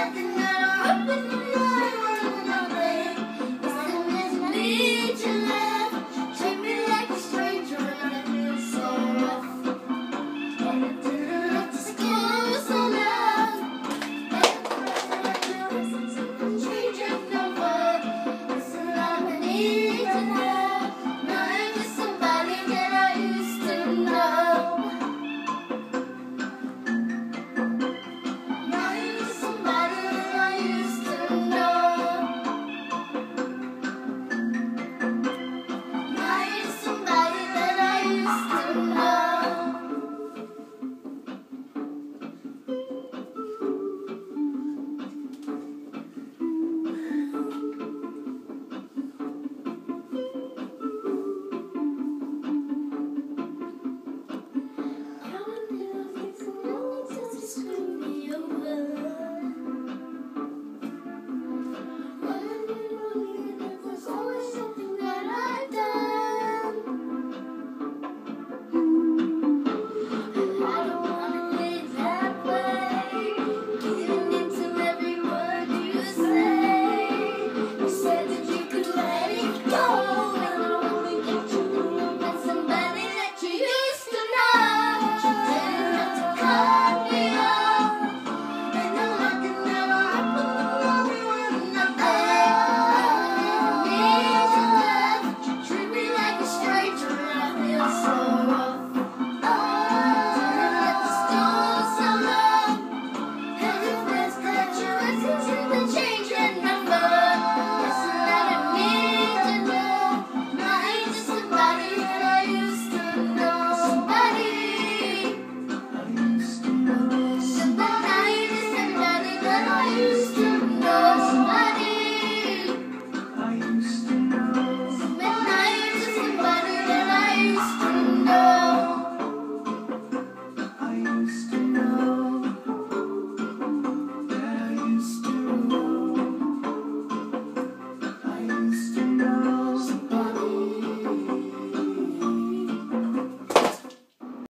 Somebody that I